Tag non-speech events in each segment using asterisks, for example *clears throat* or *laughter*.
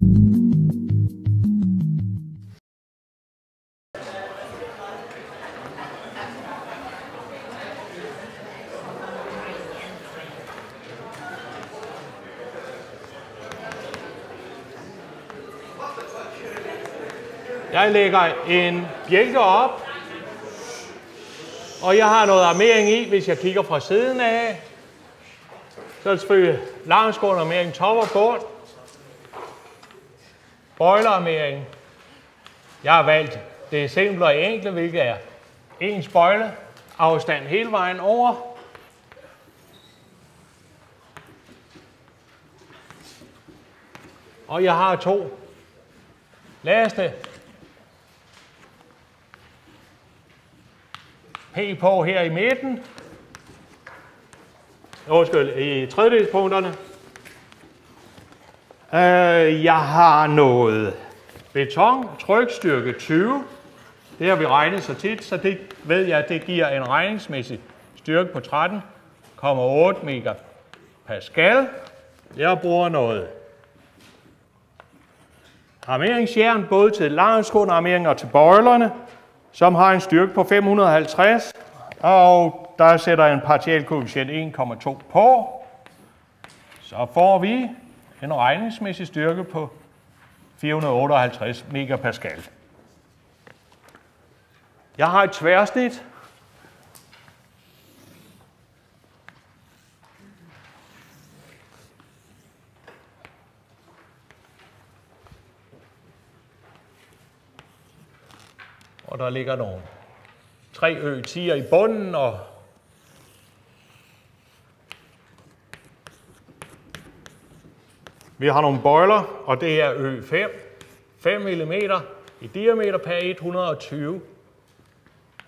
Jeg lægger en bjælke op, og jeg har noget armering i, hvis jeg kigger fra siden af. Så er det selvfølgelig langskående armering, top og bund spoilerarmering. Jeg har valgt det simple og enkle, hvilket er en spoiler, afstand hele vejen over. Og jeg har to laste P på her i midten. Undskyld, i tredjedelspunkterne. Øh, jeg har noget beton, trykstyrke 20. Det har vi regnet så tit, så det ved jeg, at det giver en regningsmæssig styrke på 13,8 megapascal. Jeg bruger noget armeringsjern, både til langskående armeringer og til bøjlerne som har en styrke på 550, og der sætter jeg en partiel koefficient 1,2 på. Så får vi en regningsmæssig styrke på 458 megapascal. Jeg har et tværsnit. Og der ligger nogle tre ø i bunden, og vi har nogle bøjler, og det er ø 5, 5 mm i diameter per 120.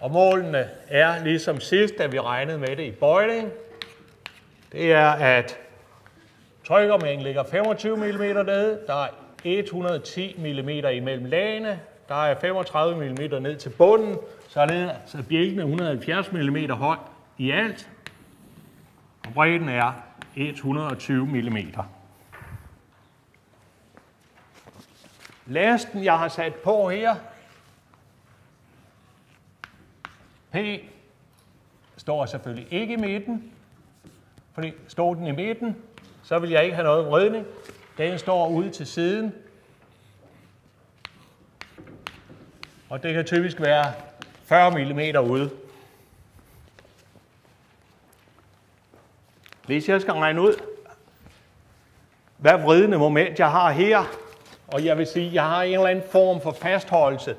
Og målene er ligesom sidst, da vi regnede med det i bøjling. Det er, at trykkermængden ligger 25 mm nede, der er 110 mm imellem lagene, der er 35 mm ned til bunden, så er så bjælken er 170 mm høj i alt, og bredden er 120 mm. Lasten, jeg har sat på her, P står selvfølgelig ikke i midten, fordi står den i midten, så vil jeg ikke have noget vridning. Den står ude til siden, og det kan typisk være 40 mm ude. Hvis jeg skal regne ud, hvad vridende moment jeg har her, og jeg vil sige, at jeg har en eller anden form for fastholdelse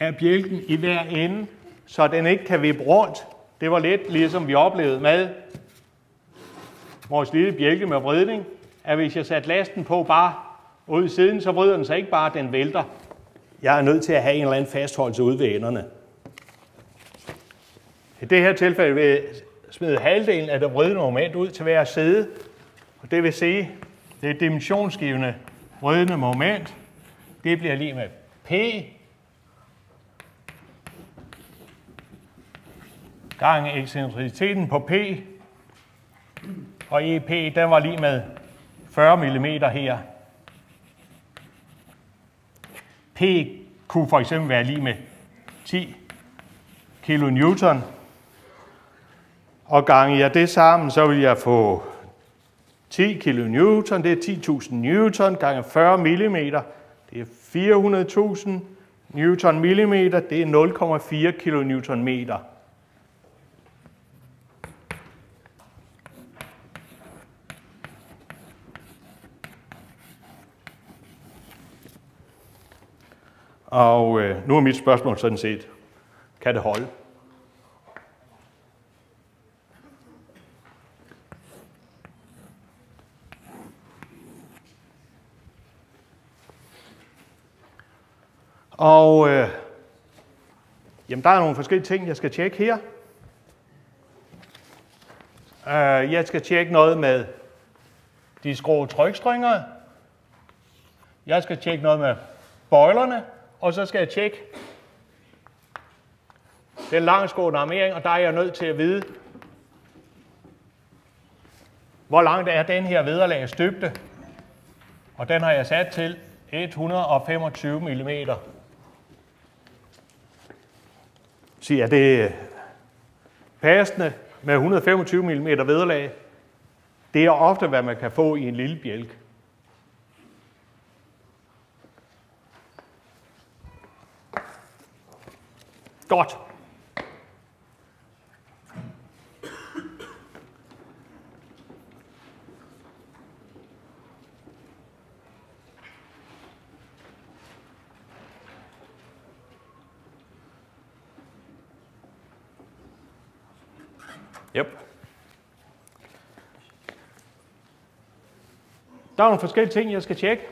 af bjælken i hver ende, så den ikke kan vippe rundt. Det var lidt ligesom vi oplevede med vores lille bjælke med vridning, at hvis jeg satte lasten på bare ud i siden, så vrider den sig ikke bare, den vælter. Jeg er nødt til at have en eller anden fastholdelse ude ved enderne. I det her tilfælde vil jeg smide halvdelen af det vridende moment ud til hver side. Og det vil sige, det dimensionsgivende rødende moment. Det bliver lige med P gange ekscentriciteten på P. Og EP, den var lige med 40 mm her. P kunne for eksempel være lige med 10 kN. Og gange jeg det sammen, så vil jeg få 10 kN, det er 10.000 newton gange 40 mm, det er 400.000 newton millimeter, det er 0,4 kN meter. Og øh, nu er mit spørgsmål sådan set, kan det holde? Og øh, jamen, der er nogle forskellige ting, jeg skal tjekke her. Øh, jeg skal tjekke noget med de skrå trykstrynger. Jeg skal tjekke noget med bøjlerne og så skal jeg tjekke den langsgående armering, og der er jeg nødt til at vide, hvor langt er den her vederlagsdybde. og den har jeg sat til 125 mm. Sige, er det passende med 125 mm vederlag? Det er ofte, hvad man kan få i en lille bjælk. Godt. Yep. Der er nogle forskellige ting, jeg skal tjekke.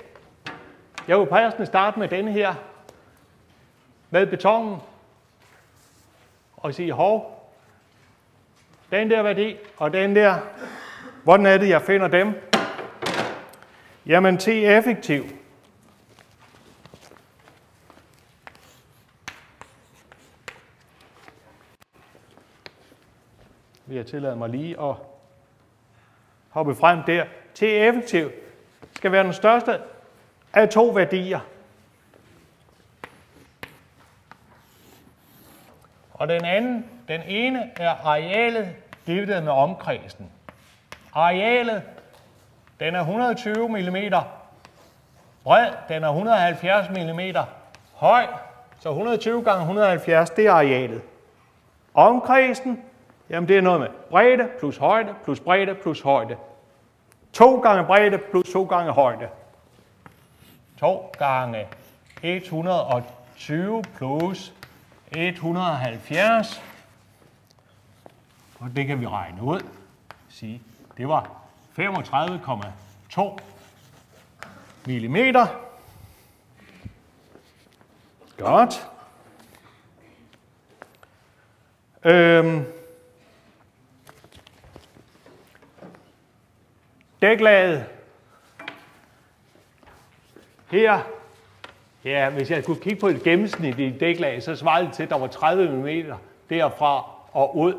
Jeg vil passende starte med denne her, med betongen, og sige, hov, den der værdi, og den der, hvordan er det, jeg finder dem? Jamen, T Vil jeg tillade mig lige at hoppe frem der. T effektiv skal være den største af to værdier. Og den anden, den ene er arealet divideret med omkredsen. Arealet, den er 120 mm bred, den er 170 mm høj, så 120 gange 170, det er arealet. Omkredsen, jamen det er noget med bredde plus højde plus bredde plus højde. 2 gange bredde plus 2 gange højde. 2 gange 120 plus 170. Og det kan vi regne ud. Sige, det var 35,2 mm. Godt. Øhm. Dæklaget her Ja, hvis jeg kunne kigge på et gennemsnit i dæklag, så svarede det til, at der var 30 mm derfra og ud.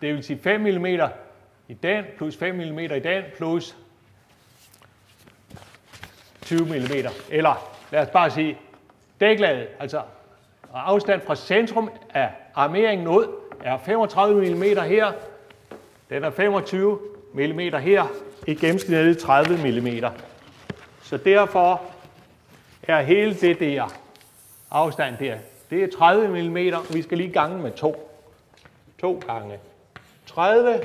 Det vil sige 5 mm i den, plus 5 mm i den, plus 20 mm. Eller lad os bare sige, dæklaget, altså afstand fra centrum af armeringen ud, er 35 mm her. Den er 25 mm her. I gennemsnit er det 30 mm. Så derfor er hele det der afstand der, det er 30 mm, og vi skal lige gange med 2. 2 gange 30,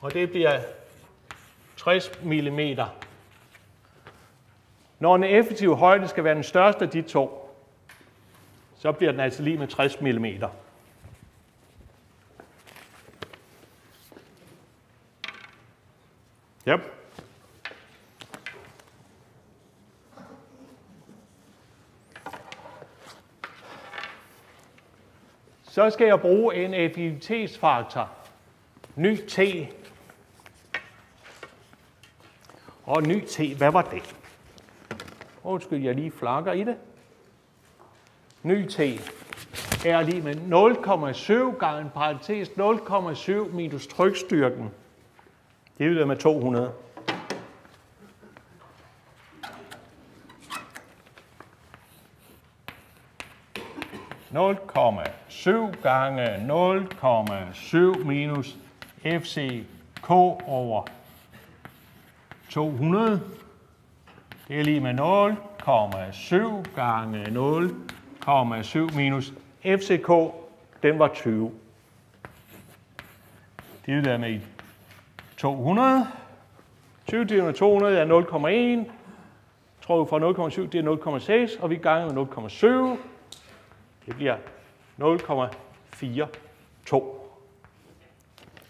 og det bliver 60 mm. Når en effektiv højde skal være den største af de to, så bliver den altså lige med 60 mm. Yep. så skal jeg bruge en effektivitetsfaktor, ny T. Og ny T, hvad var det? Undskyld, jeg lige flakker i det. Ny T er lige med 0,7 gange parentes 0,7 minus trykstyrken. Det med 200. 0,7 gange 0,7 minus FCK over 200. Det er lige med 0,7 gange 0,7 minus FCK, den var 20. Det er med 200. 20 delt med 200 er 0,1. Tror vi fra 0,7 det er 0,6, og vi ganger med 0,7. Det bliver 0,42.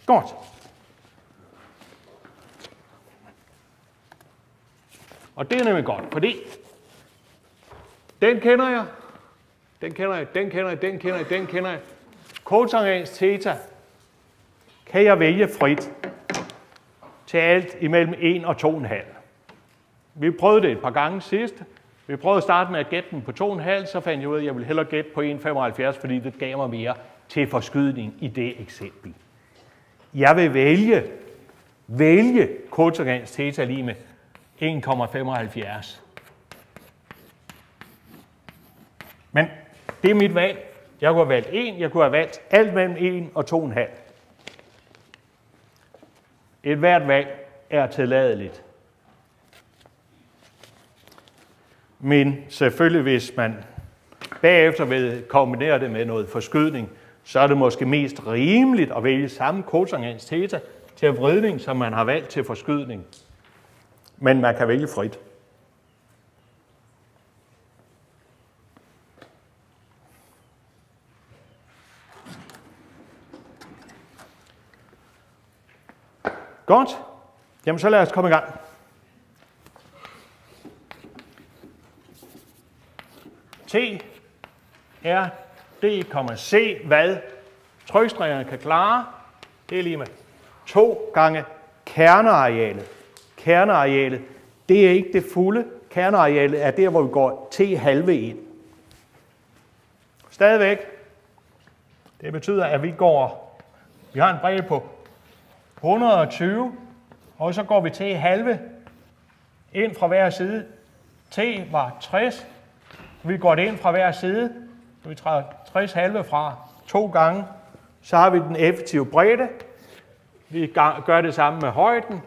Godt. Og det er nemlig godt, fordi den kender jeg, den kender jeg, den kender jeg, den kender jeg, den kender jeg. Kotangens theta kan jeg vælge frit til alt imellem 1 og 2,5. Vi prøvede det et par gange sidst, vi prøvede at starte med at gætte den på 2,5, så fandt jeg ud af, at jeg ville hellere gætte på 1,75, fordi det gav mig mere til forskydning i det eksempel. Jeg vil vælge vælge kotangent theta lige med 1,75. Men det er mit valg. Jeg kunne have valgt 1, jeg kunne have valgt alt mellem 1 og 2,5. Et hvert valg er tilladeligt. Men selvfølgelig, hvis man bagefter vil kombinere det med noget forskydning, så er det måske mest rimeligt at vælge samme kotangens theta til vridning, som man har valgt til forskydning. Men man kan vælge frit. Godt. Jamen så lad os komme i gang. T R, D, C, hvad trykstrengerne kan klare, det er lige med 2 gange kernearealet. Kernearealet, det er ikke det fulde. Kernearealet er der, hvor vi går T halve ind. Stadigvæk. Det betyder, at vi går, vi har en bredde på 120, og så går vi til halve ind fra hver side. T var 60. Vi går det ind fra hver side. Så vi træder 60 halve fra to gange. Så har vi den effektive bredde. Vi gør det samme med højden.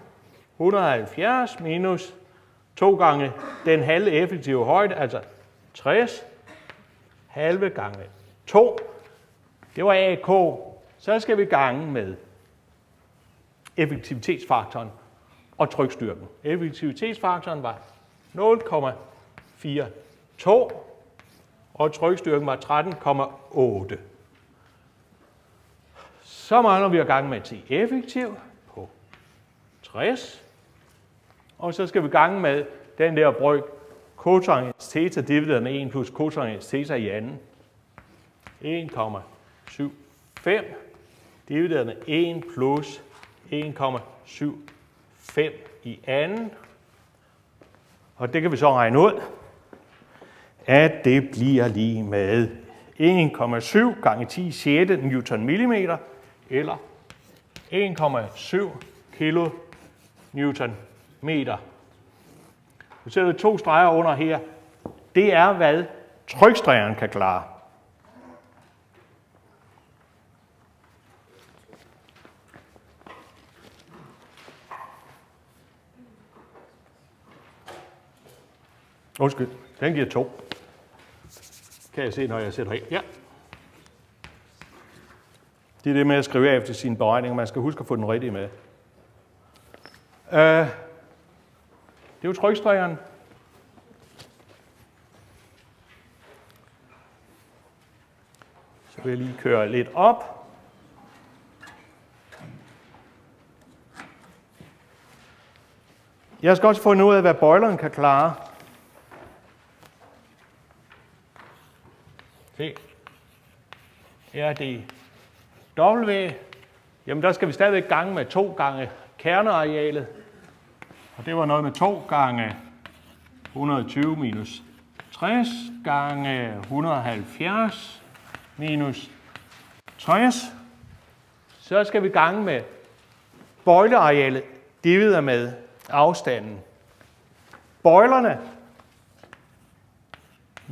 170 minus 2 gange den halve effektive højde, altså 60 halve gange 2. Det var AK. Så skal vi gange med effektivitetsfaktoren og trykstyrken. Effektivitetsfaktoren var 0,42, og trykstyrken var 13,8. Så mangler vi at gange med til effektiv på 60. Og så skal vi gange med den der brøk kotangens theta divideret med 1 plus kotangens theta i anden. 1,75 divideret med 1 plus 1,75 i anden. Og det kan vi så regne ud, at det bliver lige med 1,7 gange 10 6 newton millimeter, eller 1,7 kilo newton meter. Nu ser du to streger under her. Det er, hvad trykstregeren kan klare. Undskyld, den giver to. Kan jeg se, når jeg sætter ind? Ja. Det er det med at skrive af efter sine beregninger. Man skal huske at få den rigtige med. Uh, det er jo trykstregeren. Så vil jeg lige køre lidt op. Jeg skal også få noget af, hvad boileren kan klare. RD er det W. Jamen der skal vi stadigvæk gange med to gange kernearealet. Og det var noget med 2 gange 120 minus 60 gange 170 minus 60. Så skal vi gange med bøjlearealet divideret med afstanden. Bøjlerne,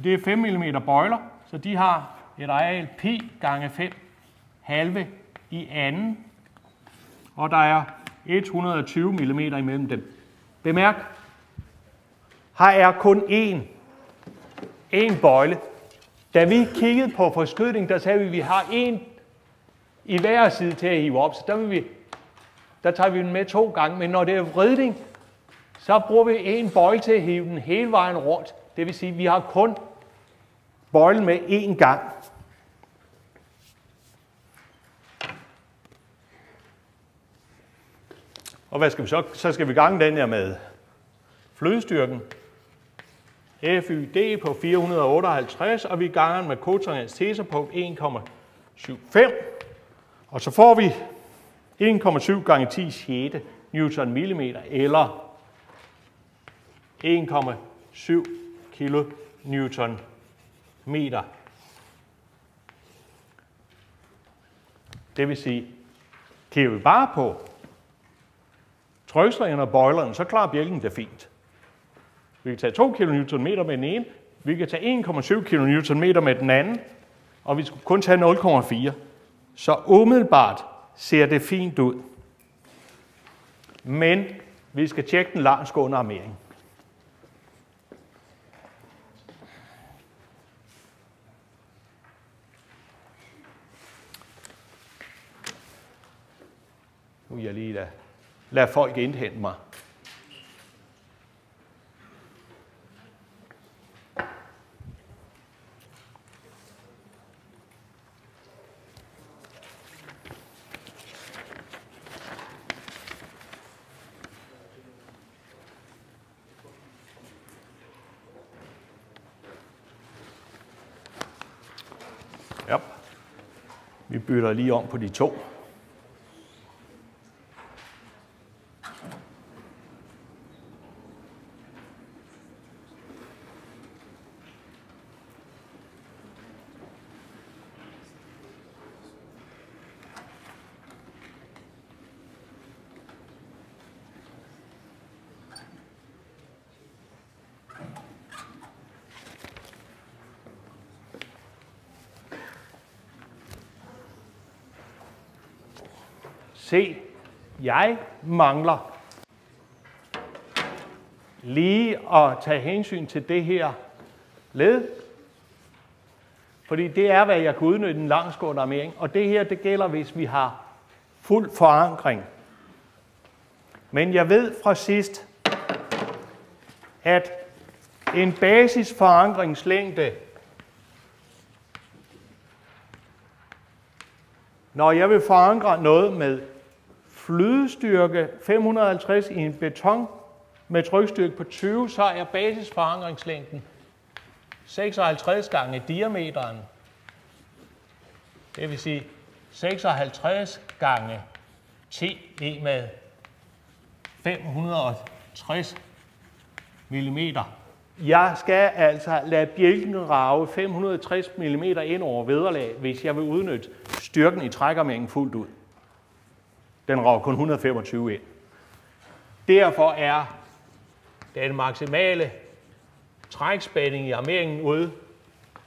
det er 5 mm bøjler, så de har et areal p gange 5 halve i anden, og der er 120 mm imellem dem. Bemærk, her er kun én, én bøjle. Da vi kiggede på forskydning, der sagde vi, at vi har en i hver side til at hive op, så der, vil vi, der tager vi den med to gange. Men når det er vridning, så bruger vi en bøjle til at hive den hele vejen rundt. Det vil sige, at vi har kun bøjle med én gang. Og hvad skal vi så? Så skal vi gange den her med flødestyrken. FYD på 458, og vi ganger med kotangens teser på 1,75. Og så får vi 1,7 gange 10 6 newton millimeter, eller 1,7 kilo newton meter. Det vil sige, kigger vi bare på trykslagerne og boileren, så klarer bjælken det fint. Vi kan tage 2 kN med den ene, vi kan tage 1,7 kN med den anden, og vi skal kun tage 0,4. Så umiddelbart ser det fint ud. Men vi skal tjekke den langsgående armering. Nu vil jeg lige lade, lade folk indhente mig. Ja. Vi bytter lige om på de to. Se, jeg mangler lige at tage hensyn til det her led. Fordi det er, hvad jeg kan udnytte en langsgående armering. Og det her, det gælder, hvis vi har fuld forankring. Men jeg ved fra sidst, at en basisforankringslængde, når jeg vil forankre noget med flydestyrke 550 i en beton med trykstyrke på 20, så er basisforankringslængden 56 gange diameteren. Det vil sige 56 gange 10 e med 560 mm. Jeg skal altså lade bjælken rave 560 mm ind over vederlag, hvis jeg vil udnytte styrken i trækarmeringen fuldt ud. Den rager kun 125 ind. Derfor er den maksimale trækspænding i armeringen ude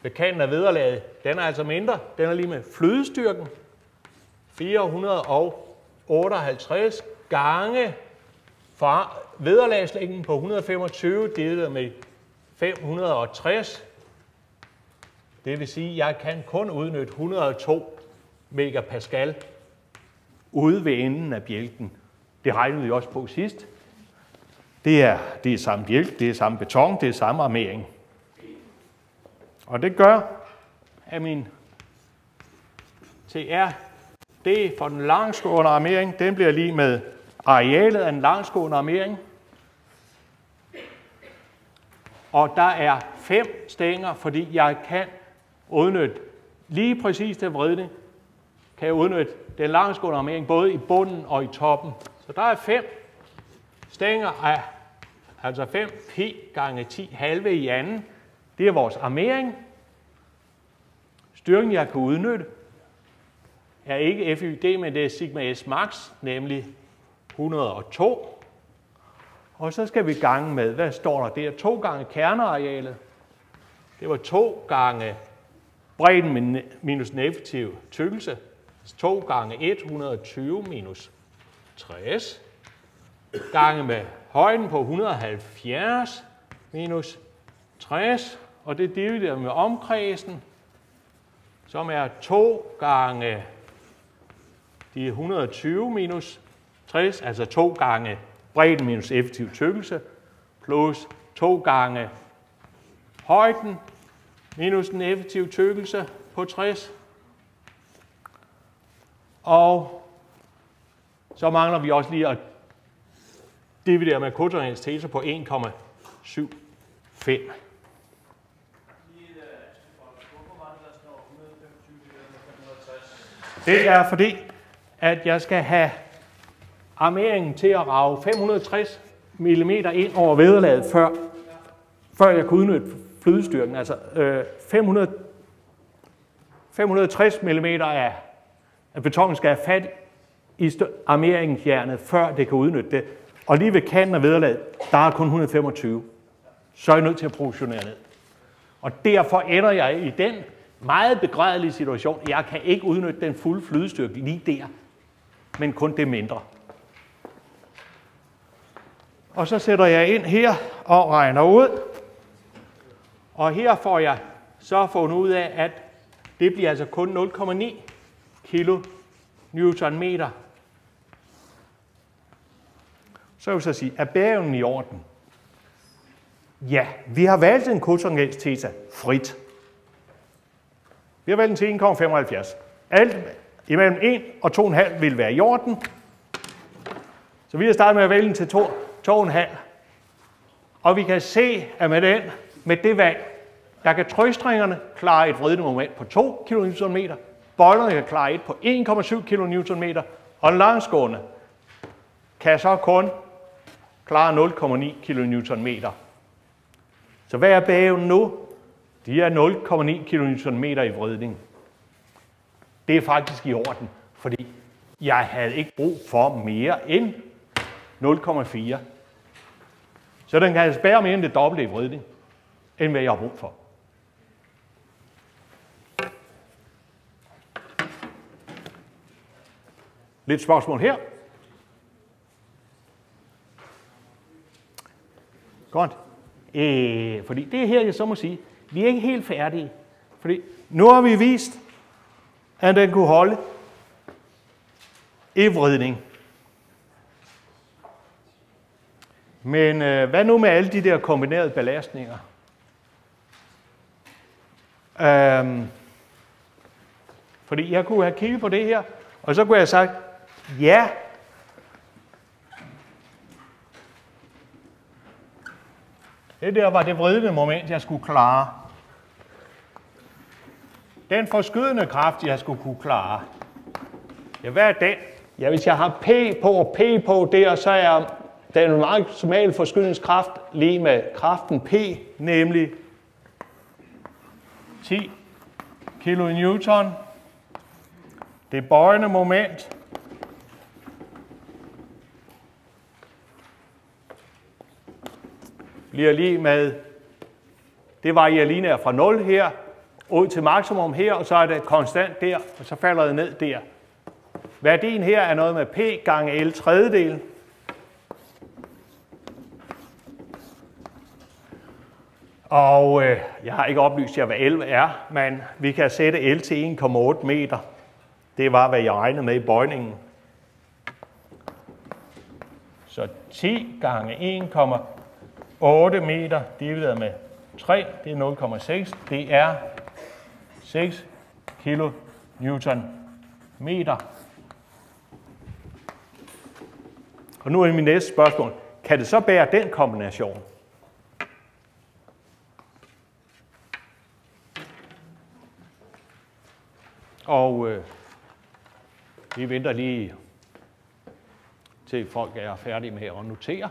ved kanten af vederlaget, den er altså mindre. Den er lige med flydestyrken. 458 gange fra vederlagslængden på 125 delt med 560. Det vil sige, at jeg kan kun udnytte 102 megapascal ude ved enden af bjælken. Det regnede vi også på sidst. Det er, det er samme bjælk, det er samme beton, det er samme armering. Og det gør, at min TR, det for den langsgående armering, den bliver lige med arealet af en langsgående armering. Og der er fem stænger, fordi jeg kan udnytte lige præcis den vridning, kan jeg udnytte den langsgående armering både i bunden og i toppen. Så der er fem stænger af altså 5 p gange 10 halve i anden. Det er vores armering. Styrken, jeg kan udnytte, er ikke FYD, men det er sigma S max, nemlig 102. Og så skal vi gange med, hvad står der der? 2 gange kernearealet. Det var 2 gange bredden minus den effektive tykkelse. 2 gange 120 minus 60 gange med højden på 170 minus 60, og det dividerer med omkredsen, som er 2 gange de 120 minus 60, altså 2 gange bredden minus effektiv tykkelse, plus 2 gange højden minus den effektive tykkelse på 60, og så mangler vi også lige at dividere med kotangens teser på 1,75. Det er fordi, at jeg skal have armeringen til at rave 560 mm ind over vederlaget, før, før jeg kan udnytte flydestyrken. Altså øh, 500, 560 mm er at betongen skal have fat i armeringsjernet, før det kan udnytte det. og lige ved kanten af vederlaget, der er kun 125. Så er jeg nødt til at proportionere ned. Og derfor ender jeg i den meget begrædelige situation, jeg kan ikke udnytte den fulde flydestyrke lige der, men kun det mindre. Og så sætter jeg ind her og regner ud. Og her får jeg så fundet ud af, at det bliver altså kun 0,9 kilo newton meter. Så vil jeg så sige, er bæven i orden? Ja, vi har valgt en kotangens theta frit. Vi har valgt en til 1,75. Alt imellem 1 og 2,5 vil være i orden. Så vi har startet med at vælge den til 2,5. Og vi kan se, at med, den, med det valg, der kan trøstringerne klare et vridende moment på 2 km bøjlerne kan klare et på 1,7 kN, og langsgående kan så kun klare 0,9 kN. Så hvad er bæven nu? De er 0,9 kN i vridning. Det er faktisk i orden, fordi jeg havde ikke brug for mere end 0,4. Så den kan altså bære mere end det dobbelte i vridning, end hvad jeg har brug for. Lidt spørgsmål her. Godt. Øh, fordi det er her, jeg så må sige, vi er ikke helt færdige. Fordi nu har vi vist, at den kunne holde i vridning. Men øh, hvad nu med alle de der kombinerede belastninger? Øhm, fordi jeg kunne have kigget på det her, og så kunne jeg have sagt, ja, det der var det vridende moment, jeg skulle klare. Den forskydende kraft, jeg skulle kunne klare. Ja, hvad er den? Ja, hvis jeg har P på og P på der, så er den maksimale forskydningskraft lige med kraften P, nemlig 10 kN. Det bøjende moment bliver lige med, det varierer lineært fra 0 her, ud til maksimum her, og så er det konstant der, og så falder det ned der. Værdien her er noget med P gange L tredjedel. Og øh, jeg har ikke oplyst jer, hvad L er, men vi kan sætte L til 1,8 meter. Det var, hvad jeg regnede med i bøjningen. Så 10 gange 1,8 8 meter divideret med 3, det er 0,6. Det er 6 kilo newton meter. Og nu er min næste spørgsmål. Kan det så bære den kombination? Og øh, vi venter lige til folk er færdige med at notere.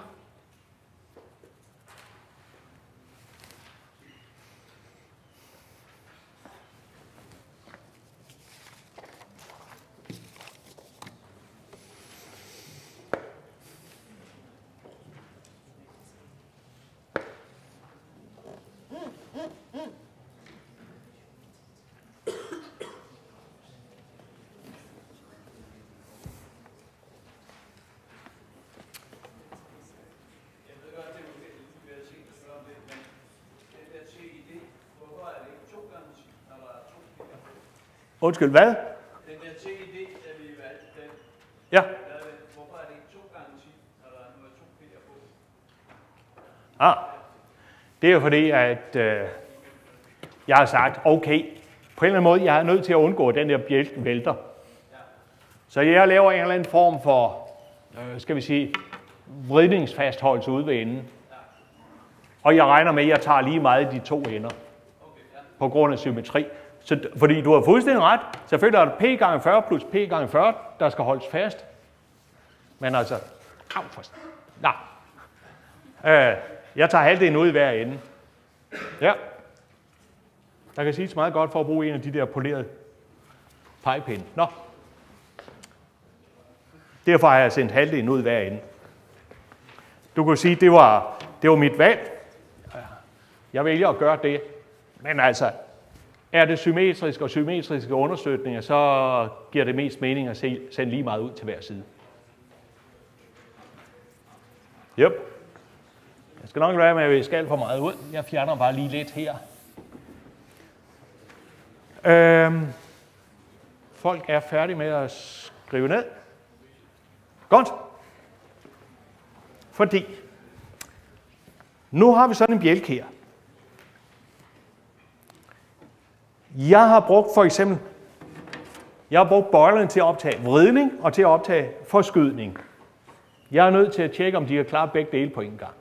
Undskyld, hvad? Den der TID, der vi valgte, den, ja. hvorfor er det ikke 2 gange 10, når der er nummer 2 P'er på? Ah, det er jo fordi, at øh, jeg har sagt, okay, på en eller anden måde, jeg er nødt til at undgå, at den der bjælke vælter. Ja. Så jeg laver en eller anden form for, øh, skal vi sige, vridningsfastholdelse ude ved enden. Ja. Og jeg regner med, at jeg tager lige meget de to ender. Okay, ja. På grund af symmetri. Så, fordi du har fuldstændig ret. Selvfølgelig er det P gange 40 plus P gange 40, der skal holdes fast. Men altså, au for Nej. Øh, jeg tager halvdelen ud i hver ende. Ja. Der kan siges meget godt for at bruge en af de der polerede pegepinde. Nå. Derfor har jeg sendt halvdelen ud hver ende. Du kunne sige, det var, det var mit valg. Jeg vælger at gøre det. Men altså, er det symmetriske og symmetriske understøtninger, så giver det mest mening at sende lige meget ud til hver side. Yep. Jeg skal nok være med, at vi skal for meget ud. Jeg fjerner bare lige lidt her. Øhm, folk er færdige med at skrive ned. Godt. Fordi nu har vi sådan en bjælke her. Jeg har brugt for eksempel, jeg har brugt bøjlerne til at optage vridning og til at optage forskydning. Jeg er nødt til at tjekke, om de kan klare begge dele på en gang.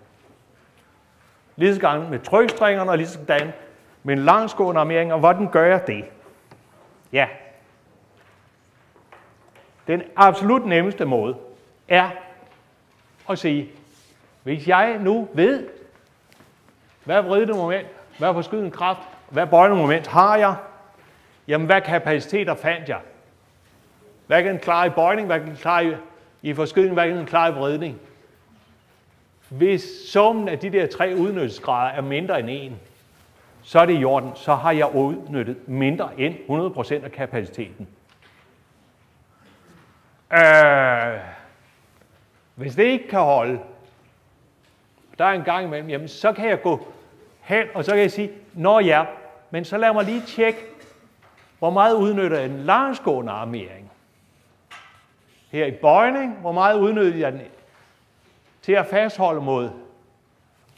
Lige gang med trykstrængerne og lige sådan med en langsgående armering, og hvordan gør jeg det? Ja. Den absolut nemmeste måde er at sige, hvis jeg nu ved, hvad er vridende moment, hvad er forskydende kraft, hvad bøjlemoment moment har jeg, jamen hvad kapaciteter fandt jeg? Hvad kan den klare i bøjning, hvad kan den klare i, i forskydning, hvad kan den klare i vridning? Hvis summen af de der tre udnyttelsesgrader er mindre end en, så er det i orden, så har jeg udnyttet mindre end 100% af kapaciteten. Øh, hvis det ikke kan holde, der er en gang imellem, jamen så kan jeg gå hen, og så kan jeg sige, når jeg men så lad mig lige tjekke, hvor meget udnytter en langsgående armering. Her i bøjning, hvor meget udnytter jeg den til at fastholde mod,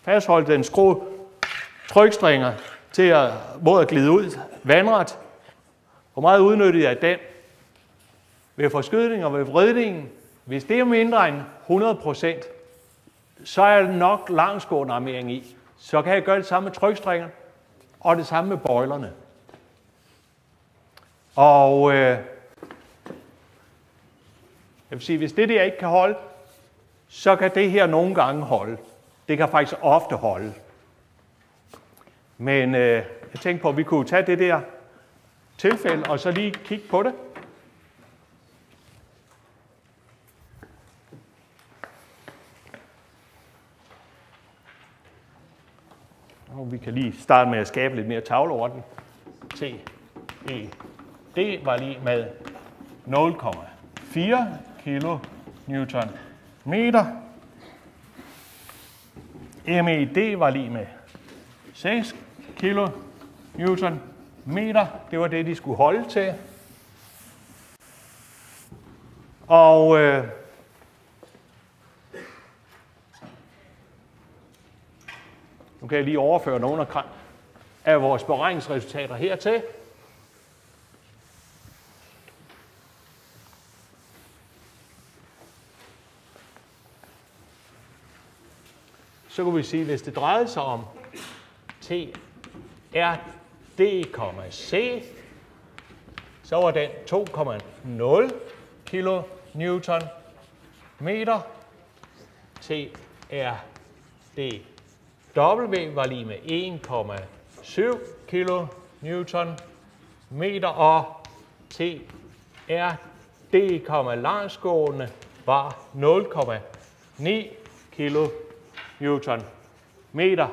fastholde den skrå trykstringer til at, mod at glide ud vandret. Hvor meget udnytter jeg den ved forskydning og ved vridningen? Hvis det er mindre end 100 procent, så er det nok langsgående armering i. Så kan jeg gøre det samme med trykstrængerne, og det samme med bøjlerne. Og øh, jeg vil sige, hvis det der ikke kan holde, så kan det her nogle gange holde. Det kan faktisk ofte holde. Men øh, jeg tænkte på, at vi kunne tage det der tilfælde, og så lige kigge på det. Kan lige starte med at skabe lidt mere tavleorden. T, E, D var lige med 0,4 kilo newton meter. MED var lige med 6 kilo newton meter. Det var det, de skulle holde til. Og øh, kan jeg lige overføre nogle af vores beregningsresultater hertil. så kunne vi sige, at hvis det drejede sig om T er D, C, så var den 2,0 kilo newton meter. T er D W var lige med 1,7 kilo newton meter, og T er D, langsgående var 0,9 kilo newton meter,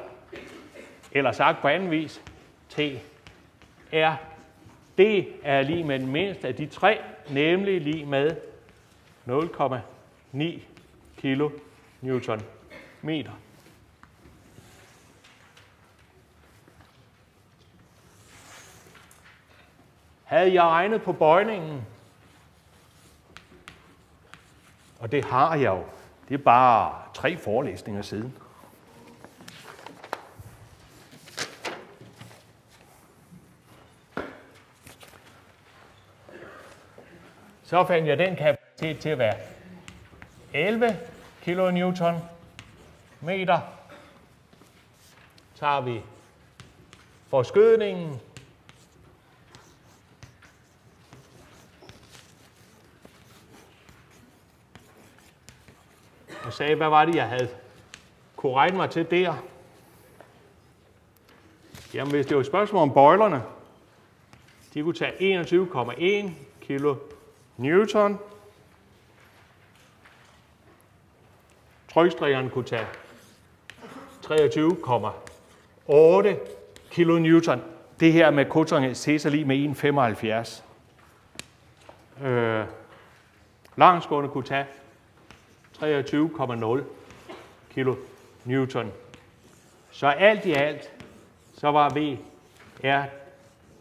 eller sagt på anden vis, T er D er lige med den mindste af de tre, nemlig lige med 0,9 kilo newton meter. Havde jeg regnet på bøjningen, og det har jeg jo, det er bare tre forelæsninger siden. Så fandt jeg den kapacitet til at være 11 kN meter. Tager vi forskydningen og sagde, hvad var det, jeg havde kunne regne mig til der? Jamen, hvis det var et spørgsmål om bøjlerne, de kunne tage 21,1 kilo newton Trykstrigeren kunne tage 23,8 kilo newton. Det her med kotrene ses lige med 1,75. Øh, langsgående kunne tage 23,0 kilo Newton. Så alt i alt, så var V er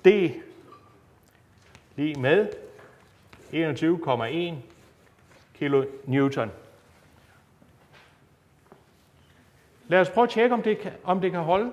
D lige med 21,1 kilo Newton. Lad os prøve at tjekke, om det kan, om det kan holde.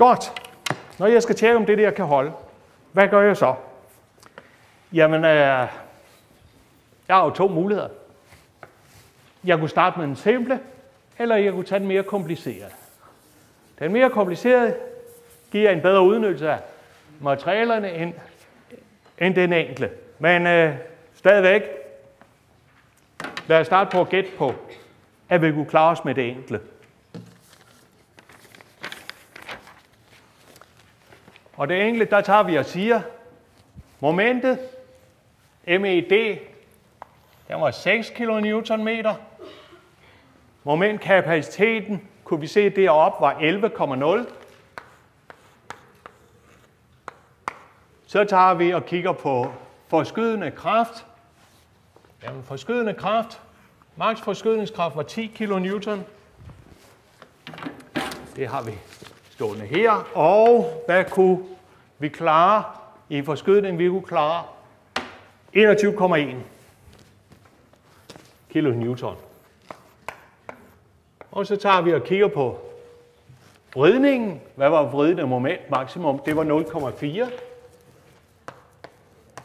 Godt. Når jeg skal tjekke, om det der kan holde, hvad gør jeg så? Jamen, øh, jeg har jo to muligheder. Jeg kunne starte med en simple, eller jeg kunne tage den mere komplicerede. Den mere komplicerede giver en bedre udnyttelse af materialerne end, end den enkle. Men øh, stadigvæk, lad os starte på at gætte på, at vi kunne klare os med det enkle. Og det enkle, der tager vi og siger, momentet, MED, den var 6 kN. Momentkapaciteten, kunne vi se deroppe, var 11,0. Så tager vi og kigger på forskydende kraft. Jamen, forskydende kraft, maks forskydningskraft var 10 kN. Det har vi stående her. Og hvad kunne vi klare i forskydning? Vi kunne klare 21,1 kilonewton. Og så tager vi og kigger på vridningen. Hvad var vridende moment maksimum? Det var 0,4.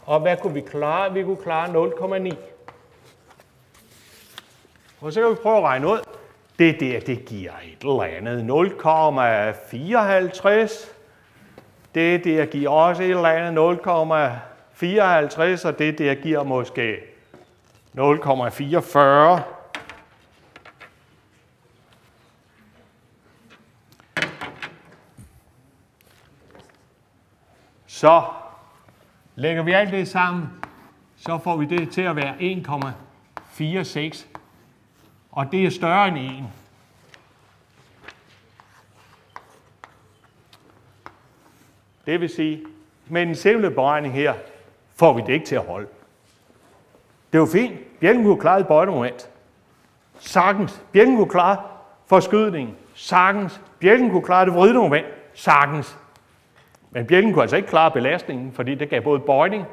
Og hvad kunne vi klare? Vi kunne klare 0,9. Og så kan vi prøve at regne ud. Det der, det giver et eller andet 0,54. Det der giver også et eller andet 0,54, og det der giver måske 0,44. Så lægger vi alt det sammen, så får vi det til at være 1,46 og det er større end 1. Det vil sige, med en simple beregning her, får vi det ikke til at holde. Det er jo fint. Bjælken kunne klare et bøjdemoment. Sagtens. Bjælken kunne klare forskydningen. Sagtens. Bjælken kunne klare det vridende moment. Sagtens. Men bjælken kunne altså ikke klare belastningen, fordi det gav både bøjning,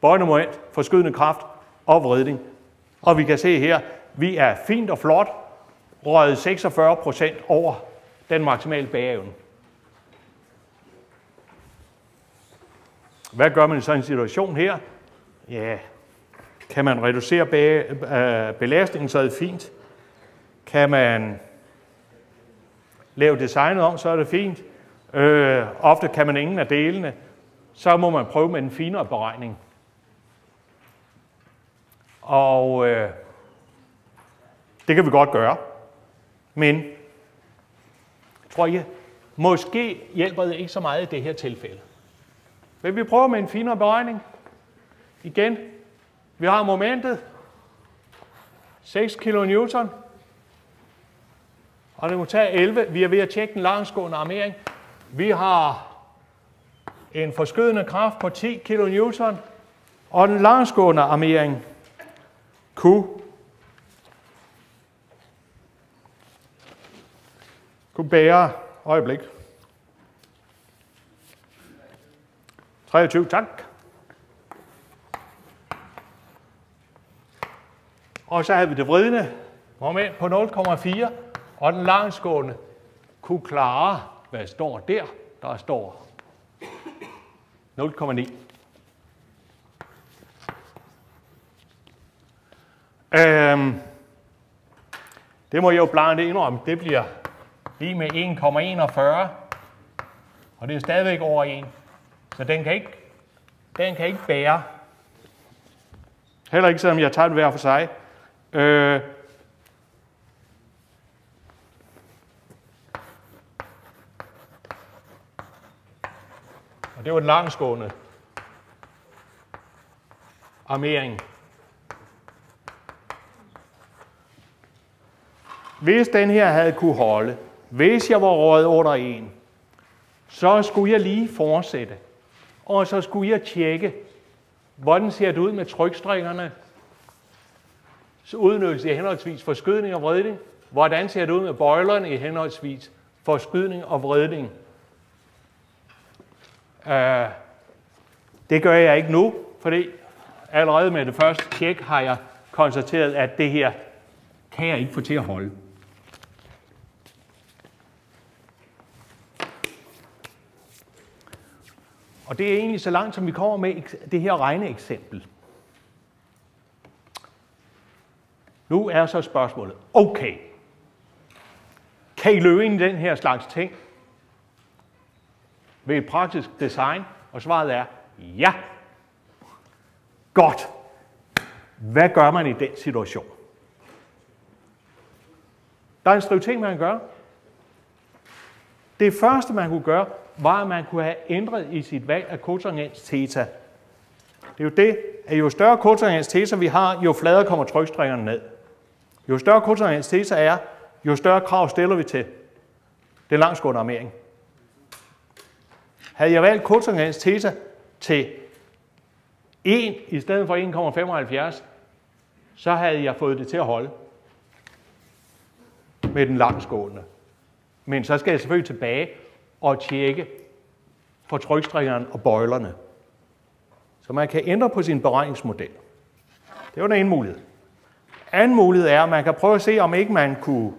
bøjdemoment, forskydende kraft og vridning. Og vi kan se her, vi er fint og flot røget 46 procent over den maksimale bæreevne. Hvad gør man i sådan en situation her? Ja, kan man reducere øh, belastningen, så er det fint. Kan man lave designet om, så er det fint. Øh, ofte kan man ingen af delene. Så må man prøve med en finere beregning. Og øh, det kan vi godt gøre. Men tror jeg, måske hjælper det ikke så meget i det her tilfælde. Men vi prøver med en finere beregning. Igen, vi har momentet 6 kN. Og det må tage 11. Vi er ved at tjekke den langsgående armering. Vi har en forskydende kraft på 10 kN. Og den langsgående armering kunne kunne bære øjeblik. 23, tak. Og så havde vi det vridende moment på 0,4, og den langsgående kunne klare, hvad står der? Der står 0,9. Øhm, det må jeg jo blande indrømme, det bliver lige med 1,41, og det er stadigvæk over 1. Så den kan ikke, den kan ikke bære. Heller ikke selvom jeg tager den hver for sig. Øh, og det var den langsgående armering. Hvis den her havde kunne holde, hvis jeg var råd under en, så skulle jeg lige fortsætte. Og så skulle jeg tjekke, hvordan ser det ud med trykstrækkerne, så udnyttelse i henholdsvis forskydning og vridning. Hvordan ser det ud med bøjlerne i henholdsvis forskydning og vridning? Uh, det gør jeg ikke nu, fordi allerede med det første tjek har jeg konstateret, at det her kan jeg ikke få til at holde. Og det er egentlig så langt, som vi kommer med det her regneeksempel. Nu er så spørgsmålet, okay, kan I løbe ind i den her slags ting ved et praktisk design? Og svaret er ja. Godt. Hvad gør man i den situation? Der er en striv ting, man kan gøre. Det første, man kunne gøre, var, at man kunne have ændret i sit valg af kotangens theta. Det er jo det, at jo større kotangens theta vi har, jo fladere kommer trykstrængerne ned. Jo større kotangens theta er, jo større krav stiller vi til den langsgående armering. Havde jeg valgt kotangens theta til 1 i stedet for 1,75, så havde jeg fået det til at holde med den langsgående. Men så skal jeg selvfølgelig tilbage og tjekke for trykstrækkeren og bøjlerne. Så man kan ændre på sin beregningsmodel. Det var den ene mulighed. Anden mulighed er, at man kan prøve at se, om ikke man kunne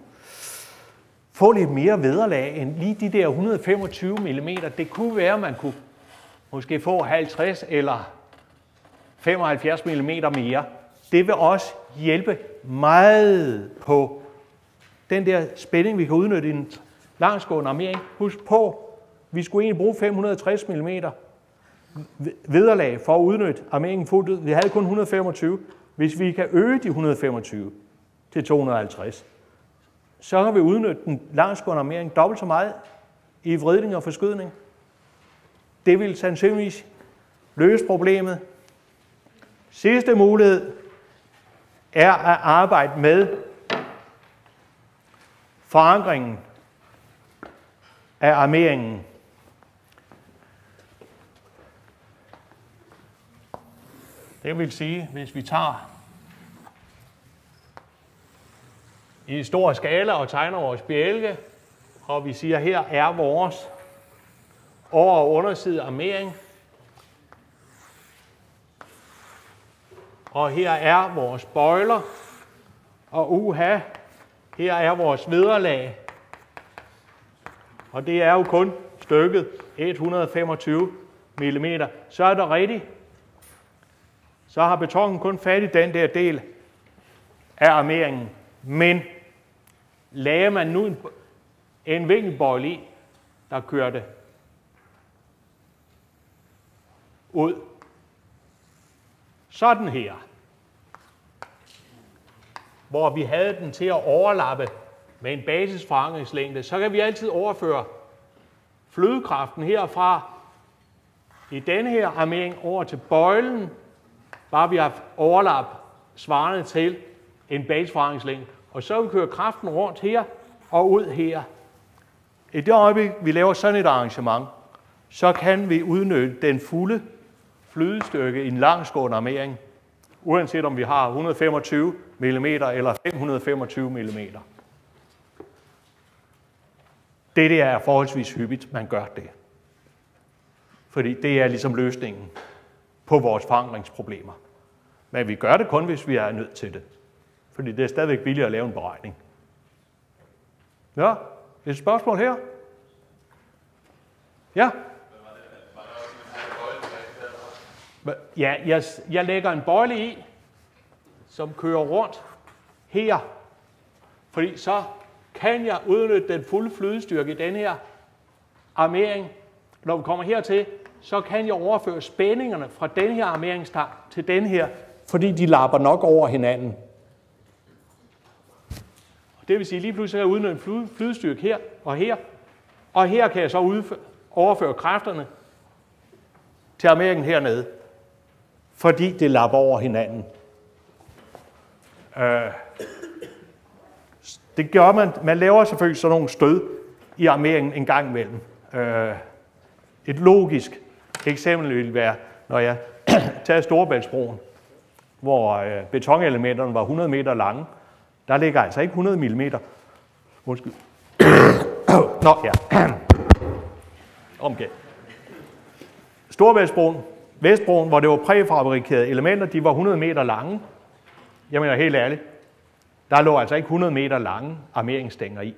få lidt mere vederlag end lige de der 125 mm. Det kunne være, at man kunne måske få 50 eller 75 mm mere. Det vil også hjælpe meget på den der spænding, vi kan udnytte i den langsgående armering. Husk på, vi skulle egentlig bruge 560 mm vederlag for at udnytte armeringen fuldt ud. Vi havde kun 125. Hvis vi kan øge de 125 til 250, så kan vi udnytte den langsgående armering dobbelt så meget i vridning og forskydning. Det vil sandsynligvis løse problemet. Sidste mulighed er at arbejde med forankringen af armeringen. Det vil sige, hvis vi tager i stor skala og tegner vores bjælke, og vi siger, her er vores over- og underside armering, og her er vores bøjler, og uha, her er vores vederlag, og det er jo kun stykket 125 mm, så er det rigtigt. Så har betongen kun fat i den der del af armeringen. Men lagde man nu en, en vinkelbøjle i, der kørte ud sådan her, hvor vi havde den til at overlappe med en basisforankringslængde, så kan vi altid overføre flødekraften herfra i denne her armering over til bøjlen, bare vi har overlap svarende til en basisforankringslængde. Og så vil vi køre kraften rundt her og ud her. I det øjeblik, vi laver sådan et arrangement, så kan vi udnytte den fulde flydestykke i en langsgående armering, uanset om vi har 125 mm eller 525 mm. Det, det er forholdsvis hyppigt, man gør det. Fordi det er ligesom løsningen på vores forandringsproblemer. Men vi gør det kun, hvis vi er nødt til det. Fordi det er stadigvæk billigere at lave en beregning. Ja, et spørgsmål her? Ja? Ja, jeg, jeg lægger en bøjle i, som kører rundt her. Fordi så kan jeg udnytte den fulde flydestyrke i den her armering. Når vi kommer hertil, så kan jeg overføre spændingerne fra den her armeringsstang til den her, fordi de lapper nok over hinanden. Det vil sige, lige pludselig kan jeg udnytte en flydestyrke her og her, og her kan jeg så overføre kræfterne til armeringen hernede, fordi det lapper over hinanden. Øh, det gør man, man laver selvfølgelig sådan nogle stød i armeringen en gang imellem. Øh, et logisk eksempel vil være, når jeg *clears throat* tager Storebæltsbroen, hvor øh, betonelementerne var 100 meter lange. Der ligger altså ikke 100 mm. Undskyld. Nå, ja. Okay. Storebæltsbroen, Vestbroen, hvor det var præfabrikerede elementer, de var 100 meter lange. Jeg mener helt ærligt, der lå altså ikke 100 meter lange armeringsstænger i.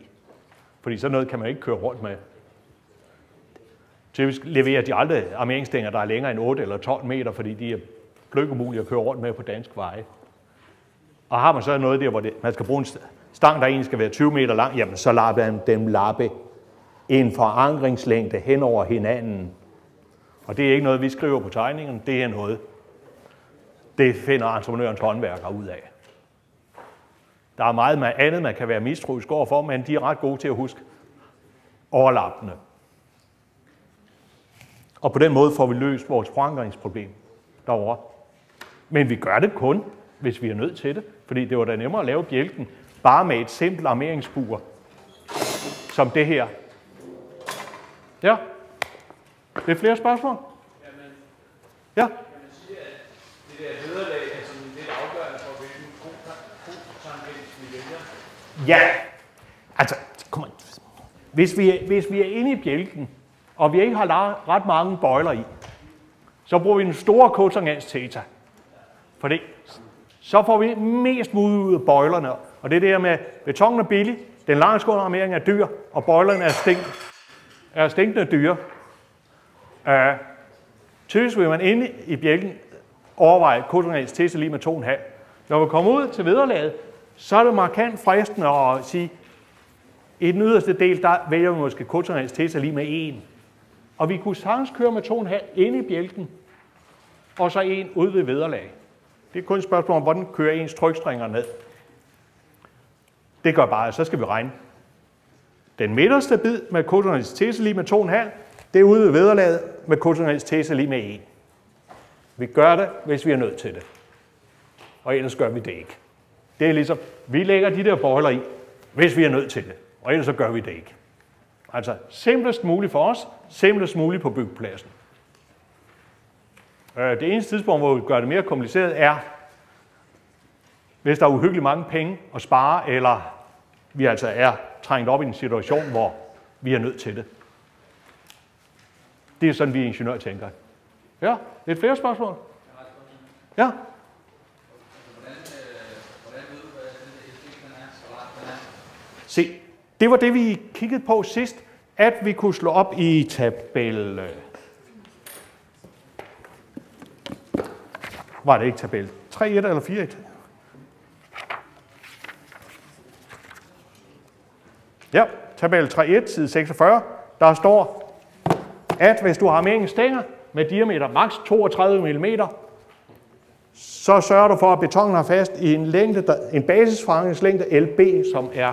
Fordi sådan noget kan man ikke køre rundt med. Typisk leverer de aldrig armeringsstænger, der er længere end 8 eller 12 meter, fordi de er pløkkemulige at køre rundt med på dansk veje. Og har man så noget der, hvor det, man skal bruge en stang, der egentlig skal være 20 meter lang, jamen så lader man dem lappe en forankringslængde hen over hinanden. Og det er ikke noget, vi skriver på tegningen, det er noget, det finder entreprenørens håndværker ud af. Der er meget andet, man kan være mistroisk overfor, men de er ret gode til at huske overlappende. Og på den måde får vi løst vores forankringsproblem derovre. Men vi gør det kun, hvis vi er nødt til det, fordi det var da nemmere at lave bjælken bare med et simpelt armeringsbur, som det her. Ja? Det er flere spørgsmål? Ja? Kan man sige, at det der vederlag er sådan lidt afgørende for, hvilken kotangent vi vælger? Ja, altså, kom hvis vi, hvis vi er inde i bjælken, og vi ikke har ret mange bøjler i, så bruger vi en stor kotangens theta. Fordi så får vi mest muligt ud af bøjlerne. Og det er det her med, betonen er billig, den langskående armering er dyr, og bøjlerne er, stink, er stinkende dyre. Uh, typisk vil man inde i bjælken overveje kotangens theta lige med 2,5. Når vi kommer ud til vederlaget, så er det markant fristende at sige, i den yderste del, der vælger vi måske kulturens test lige med 1. Og vi kunne sagtens køre med 2,5 inde i bjælken, og så en ud ved vederlag. Det er kun et spørgsmål om, hvordan kører ens trykstringer ned. Det gør bare, så skal vi regne. Den midterste bid med kulturens tese lige med 2,5, det er ude ved vederlaget med kulturens tese lige med 1. Vi gør det, hvis vi er nødt til det. Og ellers gør vi det ikke. Det er ligesom, vi lægger de der boiler i, hvis vi er nødt til det. Og ellers så gør vi det ikke. Altså simplest muligt for os, simplest muligt på byggepladsen. Øh, det eneste tidspunkt, hvor vi gør det mere kompliceret, er, hvis der er uhyggeligt mange penge at spare, eller vi altså er trængt op i en situation, hvor vi er nødt til det. Det er sådan, vi ingeniører tænker. Ja, lidt flere spørgsmål? Ja? Se, det var det, vi kiggede på sidst, at vi kunne slå op i tabel... Var det ikke tabel 3.1 eller 4.1? Ja, tabel 3.1, side 46. Der står, at hvis du har armeringen stænger med diameter maks 32 mm, så sørger du for, at betonen er fast i en, længde, en basisforandringslængde LB, som er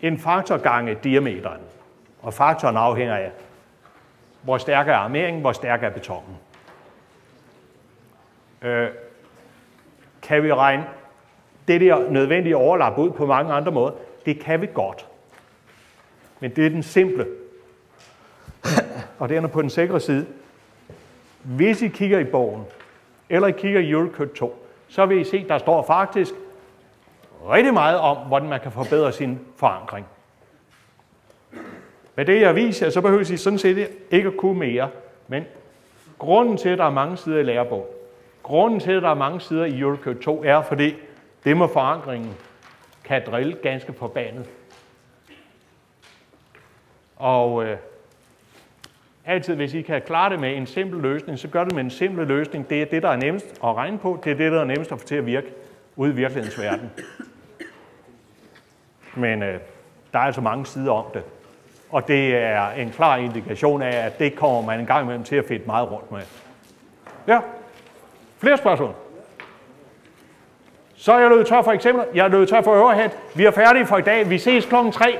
en faktor gange diameteren. Og faktoren afhænger af, hvor stærk er armeringen, hvor stærk er betonen. Øh, kan vi regne det der nødvendige overlap ud på mange andre måder? Det kan vi godt. Men det er den simple. Og det er på den sikre side. Hvis I kigger i bogen, eller I kigger i Eurocode 2, så vil I se, der står faktisk rigtig meget om, hvordan man kan forbedre sin forankring. Med det, jeg viser, så behøver I sådan set ikke at kunne mere. Men grunden til, at der er mange sider i lærebog, grunden til, at der er mange sider i Eurocode 2, er, fordi Det med forankringen kan drille ganske forbandet. Og øh, altid, hvis I kan klare det med en simpel løsning, så gør det med en simpel løsning. Det er det, der er nemmest at regne på. Det er det, der er nemmest at få til at virke ude i virkelighedens verden. Men øh, der er altså mange sider om det. Og det er en klar indikation af, at det kommer man en gang imellem til at fedte meget rundt med. Ja, flere spørgsmål? Så er jeg løbet tør for eksempel. Jeg er løbet tør for overhead. Vi er færdige for i dag. Vi ses klokken 3.